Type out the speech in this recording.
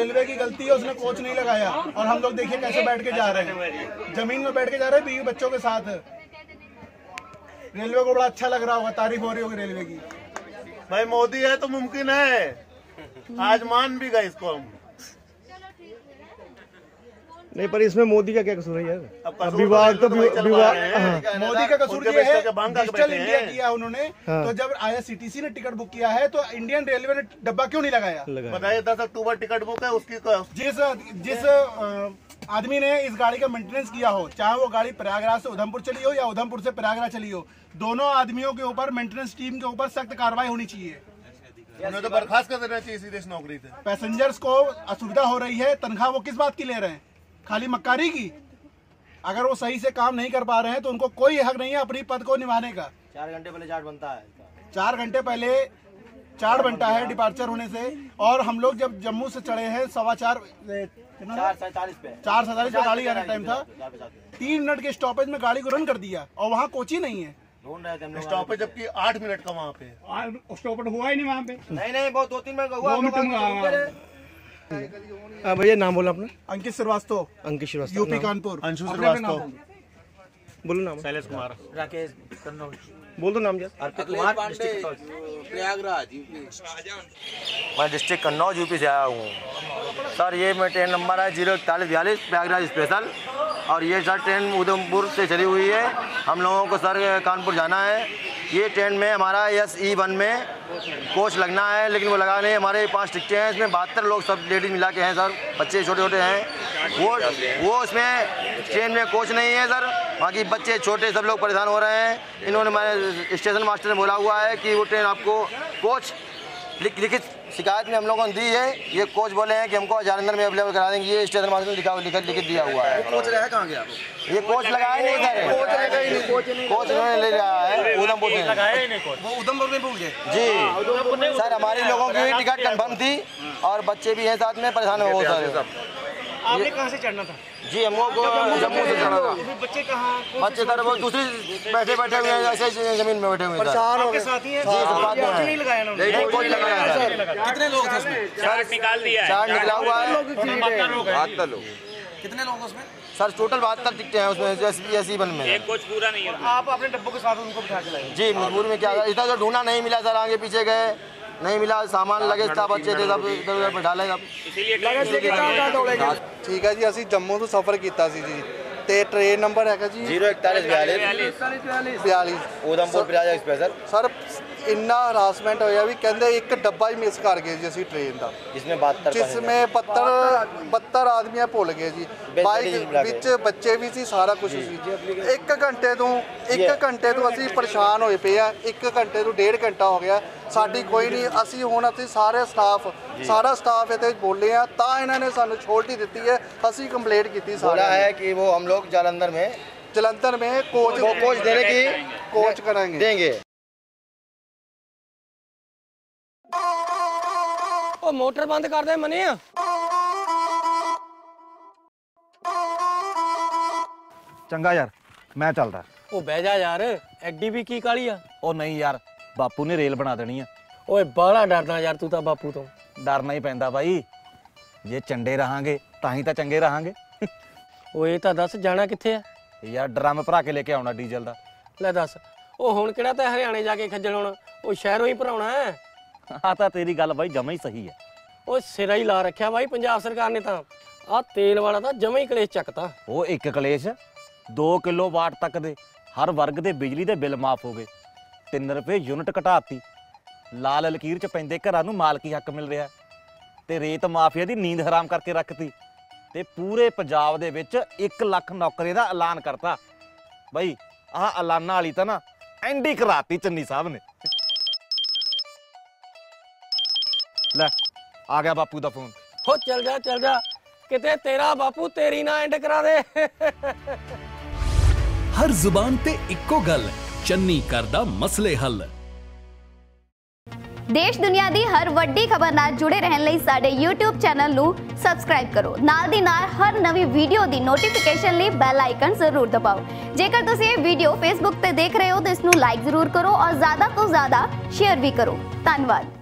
Railway की गलती है, उसने कोच नहीं लगाया। और हम लोग देखिए कैसे बैठ के जा रहे हैं। ज़मीन में बैठ के जा रहे हैं, बीवी बच्चों के साथ। रेलवे को बड़ा अच्छा लग रहा होगा, तारीफ़ हो रही होगी रेलवे की। भाई, मोदी है तो मुमकिन है। आजमान भी गए इसको हम। नहीं पर इसमें मोदी का क्या कसूर है यार? विवाद तो तो चलवा विवाद हैं। मोदी का कसूर ये है डिजिटल इंडिया। किया उन्होंने हाँ। तो जब आईआरसीटीसी ने टिकट बुक किया है तो इंडियन रेलवे ने डब्बा क्यों नहीं लगाया? लगा बताइए दस अक्टूबर टिकट बुक है उसकी जिस जिस आदमी ने इस गाड़ी का मेंटेनेंस किया हो चाहे वो गाड़ी प्रयागराज से उधमपुर चली हो या उधमपुर से प्रयागराज चली हो दोनों आदमियों के ऊपर मेंटेनेंस टीम के ऊपर सख्त कार्रवाई होनी चाहिए। उन्हें तो बर्खास्त कर देना चाहिए सीधे नौकरी से। पैसेंजर्स को असुविधा हो रही है तनख्वाह वो किस बात की ले रहे हैं? खाली मक्कारी की। अगर वो सही से काम नहीं कर पा रहे हैं तो उनको कोई हक नहीं है अपनी पद को निभाने का। चार घंटे पहले चार्ट बनता है चार घंटे पहले चार बनता है डिपार्चर होने से। और हम लोग जब जम्मू से चढ़े हैं सवा चार? चार सैतालीस पे। चार सैतालीस पे गाड़ी आने टाइम था। तीन मिनट के स्टॉपेज में गाड़ी को रन कर दिया और वहाँ कोच ही नहीं है। ढूंढ रहे थे हम लोग स्टॉप है जबकि आठ मिनट का वहाँ पे। स्टॉप हुआ ही नहीं वहाँ पे। नहीं नहीं बहुत दो तीन मिनट का हुआ। हाँ। भैया नाम बोला अपना। अंकित श्रीवास्तव। अंकित श्रीवास्तव यूपी कानपुर। अंशु श्रीवास्तव। बोलो। नाम। शैलेश कुमार। राकेश कन्नौज। बोल दो नाम यार अर्पित कुमार डिस्ट्रिक्ट प्रयागराज मैं डिस्ट्रिक्ट कन्नौज यूपी से आया हूँ। सर ये मैं ट्रेन नंबर है ज़ीरो इकतालीस बयालीस प्रयागराज स्पेशल। और ये सर ट्रेन उधमपुर से चली हुई है। हम लोगों को सर कानपुर जाना है। ये ट्रेन में हमारा एस ई वन में कोच लगना है, लेकिन वो लगा नहीं। हमारे पास टिकटें हैं, इसमें बहत्तर लोग सब लेडीज़ मिला के हैं, सर। बच्चे छोटे छोटे हैं। वो वो इसमें ट्रेन में कोच नहीं है, सर। बाकी बच्चे छोटे सब लोग परेशान हो रहे हैं। इन्होंने हमारे स्टेशन मास्टर ने बोला हुआ है कि वो ट्रेन आपको कोच लिखित शिकायत में हम लोगों ने दी है। ये कोच बोले हैं कि हमको जालंधर में अवेलेबल करा देंगे। ये स्टेशन मास्टर लिखा लिखा लिखित लिखित दिया हुआ है। कोच रहा कहाँ गया? ये कोच लगाया नहीं सर कोच उन्होंने ले रहा है उधमपुर में वो उधमपुर में भूल गए? जी। सर हमारे लोगों की टिकट कन्फर्म थी। और बच्चे भी हैं साथ में परेशान हो बहुत सारे। आपने कहाँ से चढ़ना था? जी हमको को जम्मू से जाना था। बच्चे कहाँ बच्चे सर वो दूसरी बैठे बैठे हुए हैं ऐसे ज़मीन में बैठे हुए हैं आपके साथी हैं साथ में नहीं लगाया ना? नहीं कोच लगाया है कितने लोग थे उसमें? चार निकाल दिया चार निकला हुआ है। लोग कितने लोग उसमें? सर टोटल बहत्तर टिकटें हैं उसमें S B S E one में। आप अपने डब्बों के साथ उनको बिठा के लाए? जी मजबूर में क्या इतना जो ढूंढा नहीं मिला सर आगे पीछे गए। नहीं मिला सामान लगे था बच्चे थे सब इधर उधर बैठा ले सब ਠੀਕ ਹੈ ਜੀ ਅਸੀਂ ਜੰਮੂ ਤੋਂ ਸਫ਼ਰ ਕੀਤਾ ਸੀ ਜੀ ਤੇ ਟ੍ਰੇਨ ਨੰਬਰ ਹੈਗਾ ਜੀ जीरो इकतालीस बयालीस 42 उधमपुर प्रयाग एक्सप्रेस ਸਰ ਇੰਨਾ ਹਰਾਸਮੈਂਟ ਹੋਇਆ ਵੀ ਕਹਿੰਦੇ ਇੱਕ ਡੱਬਾ ਹੀ ਮਿਸ ਕਰ ਗਏ ਜੀ ਅਸੀਂ ਟ੍ਰੇਨ ਦਾ जिसमें बहत्तर ਜਿਸਮੇ 72 72 ਆਦਮੀਆਂ ਭੁੱਲ ਗਏ ਜੀ ladies ਬਾਈਕ ਮਿਲਾ ਕੇ। ਵਿੱਚ ਬੱਚੇ ਵੀ ਸੀ ਸਾਰਾ ਕੁਝ ਸੀ ਇੱਕ ਘੰਟੇ ਤੋਂ ਇੱਕ ਘੰਟੇ ਤੋਂ ਅਸੀਂ ਪਰੇਸ਼ਾਨ ਹੋਏ ਪਏ ਆ ਇੱਕ ਘੰਟੇ ਤੋਂ ਡੇਢ ਘੰਟਾ ਹੋ ਗਿਆ ਸਾਡੀ ਕੋਈ ਨਹੀਂ ਅਸੀਂ ਹੁਣ ਅਸੀਂ ਸਾਰੇ ਸਟਾਫ ਸਾਰਾ ਸਟਾਫ ਇੱਥੇ ਬੋਲੇ ਆ ਤਾਂ ਇਹਨਾਂ ਨੇ ਸਾਨੂੰ ਛੋਲਟੀ ਦਿੱਤੀ ਹੈ ਅਸੀਂ ਕੰਪਲੇਂਟ ਕੀਤੀ बोला ਸਾਰਿਆਂ है ਨੇ कि वो हम लोग जालंधर में ਜਲੰਧਰ में कोच वो कोच देने की कोच कराएंगे देंगे ਉਹ ਮੋਟਰ ਬੰਦ ਕਰ ਦੇ ਮਨੀ ਚੰਗਾ ਯਾਰ ਮੈਂ ਚੱਲਦਾ। ਉਹ ਬਹਿ ਜਾ ਯਾਰ ਐਡੀ ਵੀ ਕੀ ਕਾਲੀ ਆ? ਉਹ ਨਹੀਂ ਯਾਰ ਬਾਪੂ ਨੇ ਰੇਲ ਬਣਾ ਦੇਣੀ ਆ। ਓਏ ਬਾਹਲਾ ਡਰਦਾ ਯਾਰ ਤੂੰ ਤਾਂ ਬਾਪੂ ਤੋਂ। ਡਰਨਾ ਹੀ ਪੈਂਦਾ ਬਾਈ। ਜੇ ਚੰਡੇ ਰਹਾਂਗੇ ਤਾਂ ਹੀ ਤਾਂ ਚੰਗੇ ਰਹਾਂਗੇ। ਓਏ ਇਹ ਤਾਂ ਦੱਸ ਜਾਣਾ ਕਿੱਥੇ ਆ? ਯਾਰ ਡਰਮ ਭਰਾ ਕੇ ਲੈ ਕੇ ਆਉਣਾ ਡੀਜ਼ਲ ਦਾ। ਲੈ ਦੱਸ ਉਹ ਹੁਣ ਕਿਹੜਾ ਤਾਂ ਹਰਿਆਣੇ ਜਾ ਕੇ ਖੱਜਲ ਹੋਣਾ? ਉਹ ਸ਼ਹਿਰੋਂ ਹੀ ਭਰਾਉਣਾ ਹੈ। ਆ ਤਾਂ ਤੇਰੀ ਗੱਲ ਬਾਈ ਜਮਾ ਹੀ ਸਹੀ ਹੈ। ਉਹ ਸਿਰਾ ਹੀ ਲਾ ਰੱਖਿਆ ਬਾਈ ਪੰਜਾਬ ਸਰਕਾਰ ਨੇ ਤਾਂ। ਆਹ ਤੇਲ ਵਾਲਾ ਤਾਂ ਜਮਾ ਹੀ ਕਲੇਸ਼ ਚੱਕਤਾ। ਉਹ ਇੱਕ ਕਲੇਸ਼ 2 ਕਿਲੋ ਵਾਟ ਤੱਕ ਦੇ ਹਰ ਵਰਗ ਦੇ ਬਿਜਲੀ ਦੇ ਬਿੱਲ ਮਾਫ ਹੋ ਗਏ। 3 ਰੁਪਏ ਯੂਨਿਟ ਘਟਾਤੀ। ਲਾਲ ਲਕੀਰ ਚ ਪੈਂਦੇ ਘਰਾਂ ਨੂੰ ਮਾਲਕੀ ਹੱਕ ਮਿਲ ਰਿਹਾ। ਤੇ ਰੇਤ ਮਾਫੀਆ ਦੀ ਨੀਂਦ ਹਰਾਮ ਕਰਕੇ ਰੱਖਤੀ। ਤੇ ਪੂਰੇ ਪੰਜਾਬ ਦੇ ਵਿੱਚ 1 ਲੱਖ ਨੌਕਰੀ ਦਾ ਐਲਾਨ ਕਰਤਾ। ਬਈ ਆਹ ਐਲਾਨਾਂ ਵਾਲੀ ਤਾਂ ਨਾ ਐਂਡੀ ਕਰਾਤੀ ਚੰਨੀ ਸਾਹਿਬ ਨੇ। ਲੈ ਆ ਗਿਆ ਬਾਪੂ ਦਾ ਫੋਨ ਹੋ ਚੱਲ ਜਾ ਚੱਲ ਜਾ ਕਿਤੇ ਤੇਰਾ ਬਾਪੂ ਤੇਰੀ ਨਾ ਐਂਡ ਕਰਾ ਦੇ ਹਰ ਜ਼ੁਬਾਨ ਤੇ ਇੱਕੋ ਗੱਲ ਚੰਨੀ ਕਰਦਾ ਮਸਲੇ ਹੱਲ ਦੇਸ਼ ਦੁਨੀਆ ਦੀ ਹਰ ਵੱਡੀ ਖਬਰ ਨਾਲ ਜੁੜੇ ਰਹਿਣ ਲਈ ਸਾਡੇ YouTube ਚੈਨਲ ਨੂੰ ਸਬਸਕ੍ਰਾਈਬ ਕਰੋ ਨਾਲ ਦੀ ਨਾਲ ਹਰ ਨਵੀਂ ਵੀਡੀਓ ਦੀ ਨੋਟੀਫਿਕੇਸ਼ਨ ਲਈ ਬੈਲ ਆਈਕਨ ਜ਼ਰੂਰ ਦਬਾਓ ਜੇਕਰ ਤੁਸੀਂ ਇਹ ਵੀਡੀਓ Facebook ਤੇ ਦੇਖ ਰਹੇ ਹੋ ਤਾਂ ਇਸ ਨੂੰ ਲਾਈਕ ਜ਼ਰੂਰ ਕਰੋ ਔਰ ਜ਼ਿਆਦਾ ਤੋਂ ਜ਼ਿਆਦਾ ਸ਼ੇਅਰ ਵੀ ਕਰੋ ਧੰਨਵਾਦ